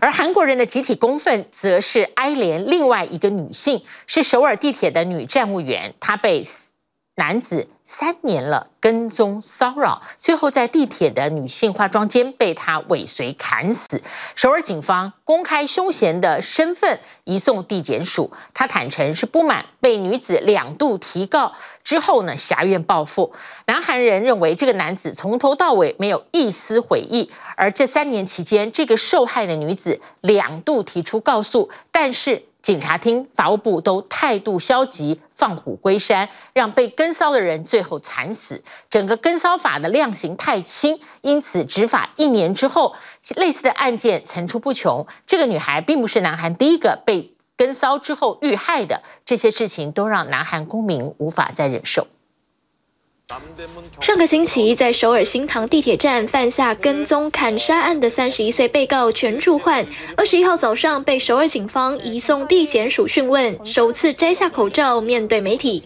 而韩国人的集体公愤，则是哀怜另外一个女性，是首尔地铁的女站务员，她被男子。三年了，跟踪骚扰，最后在地铁的女性化妆间被他尾随砍死。首尔警方公开凶嫌的身份，移送地检署。他坦诚是不满被女子两度提告之后呢，挟怨报复。南韩人认为这个男子从头到尾没有一丝悔意，而这三年期间，这个受害的女子两度提出告诉，但是。警察厅、法务部都态度消极，放虎归山，让被跟骚的人最后惨死。整个跟骚法的量刑太轻，因此执法一年之后，类似的案件层出不穷。这个女孩并不是南韩第一个被跟骚之后遇害的，这些事情都让南韩公民无法再忍受。上个星期，在首尔新塘地铁站犯下跟踪砍杀案的三十一岁被告全柱焕，二十一号早上被首尔警方移送地检署讯问，首次摘下口罩面对媒体。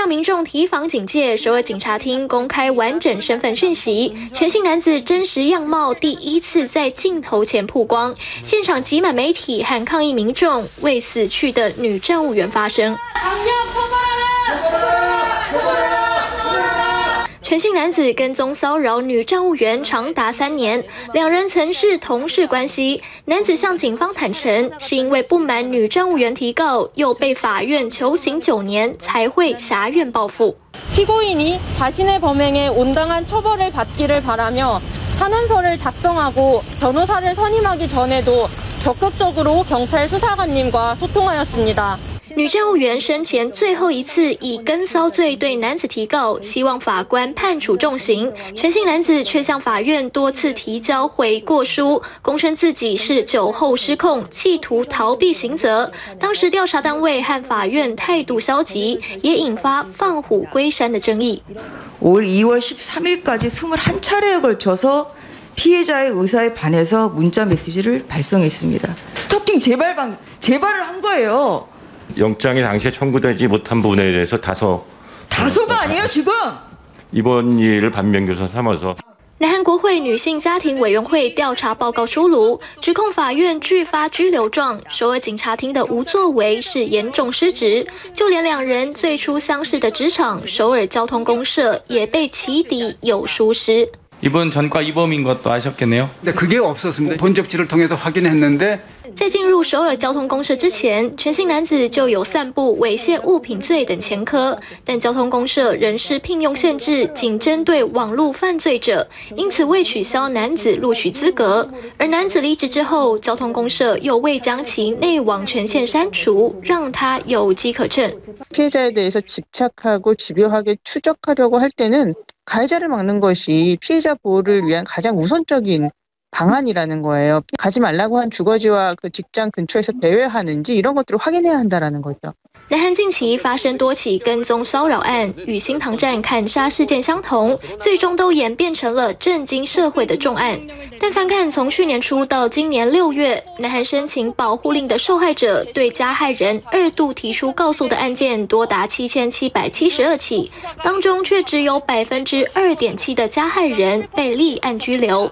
让民众提防警戒首尔警察厅公开完整身份讯息。全姓男子真实样貌第一次在镜头前曝光现场挤满媒体和抗议民众为死去的女站务员发声。全姓男子跟踪骚扰女站务员长达三年，两人曾是同事关系。男子向警方坦诚，是因为不满女站务员提告，又被法院求刑九年，才会挟怨报复。피고인이자신의범행에온당한처벌을받기를바라며탄원서를작성하고변호사를선임하기전에도적극적으로경찰수사관님과소통하였습니다 女站务员生前最后一次以跟骚罪对男子提告，希望法官判处重刑。全姓男子却向法院多次提交悔过书，供称自己是酒后失控，企图逃避刑责。当时调查单位和法院态度消极，也引发放虎归山的争议。올2월13일까지21차례에걸쳐서피해자의의사에반해서문자메시지를발송했습니다스토킹재발방재발을한거예요 영장이 당시에 청구되지 못한 부분에 대해서 다소 다소가 아니에요 지금 이번 일을 반면교사 삼아서 南韩国会女性家庭委员会调查报告出炉，指控法院拒发拘留状，首尔警察厅的无作为是严重失职。就连两人最初相识的职场首尔交通公社也被起底有疏失。이번전과이범인것도아셨겠네요네그게없었습니다본접지를통해서확인했는데 在进入首尔交通公社之前，全姓男子就有散布猥亵物品罪等前科，但交通公社仍是聘用限制，仅针对网络犯罪者，因此未取消男子录取资格。而男子离职之后，交通公社又未将其内网权限删除，让他有机可乘。피해자에대해서집착하고집요하게추적하려고할때는 가해자를 막는 것이 피해자 보호를 위한 가장 우선적인 방안이라는 거예요 가지 말라고한주거지와그직장근처에서대회하는지이런것들을확인해야한다라는거죠南韩近期发生多起跟踪骚扰案，与新塘站砍杀事件相同，最终都演变成了震惊社会的重案。但翻看从去年初到今年六月，南韩申请保护令的受害者对加害人二度提出告诉的案件多达七千七百七十二起，当中却只有百分之二点七的加害人被立案拘留。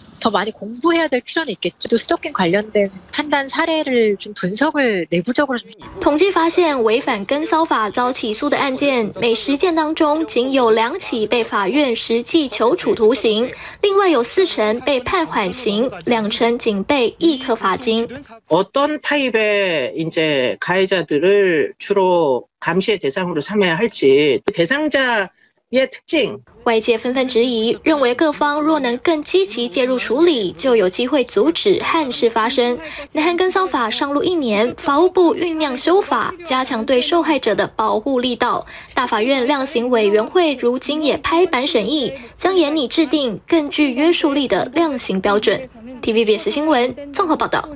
특성재판하는법원에서도더많이공부해야될필요는있겠죠또스토킹관련된판단사례를좀분석을내부적으로统计发现，违反跟骚法遭起诉的案件，每十件当中仅有两起被法院实际求处徒刑，另外有四成被判缓刑，两成仅被一颗罚金。어떤타입의이제가해자들을주로감시의대상으로삼아야할지대상자 外界纷纷质疑认为各方若能更积极介入处理就有机会阻止憾事发生。南韩根法上路一年法务部酝酿修法加强对受害者的保护力道。大法院量刑委员会如今也拍板审议将严拟制定更具约束力的量刑标准。Tvbs 新闻综合报道。